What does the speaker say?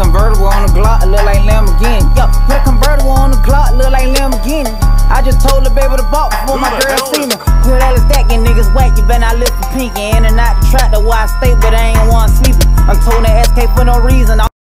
convertible on the Glock, look like Lamborghini. Yo, put a convertible on the Glock, look like Lamborghini. I just told the baby to bop before my girl see me. Put all this stacking niggas whack, you better not lift for pinky. In and out the trap, the why I stay, but I ain't one sleeping. I'm told that SK for no reason.